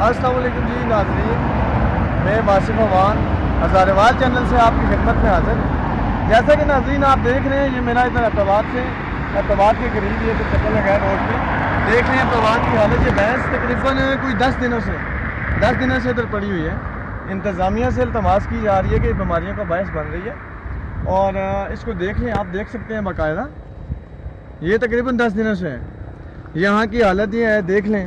السلام علیکم جی ناظرین۔ میں باسف عوان ہزاروال چینل سے آپ کی خدمت میں حاضر۔ ہوں جیسا کہ ناظرین آپ دیکھ رہے ہیں، یہ میرا ادھر اعتباد سے اعتباد کے قریب یہ تو چکر لگا ہے روڈ پہ۔ دیکھ رہے ہیں اعتباد کی حالت، یہ بھینس تقریباً کوئی دس دنوں سے، دس دنوں سے ادھر پڑی ہوئی ہے۔ انتظامیہ سے التماس کی جا رہی ہے کہ بیماریوں کا باعث بن رہی ہے۔ اور اس کو دیکھ لیں آپ دیکھ سکتے ہیں باقاعدہ۔ یہ تقریباً دس دنوں سے ہے۔ یہاں کی حالت یہ ہے، دیکھ لیں۔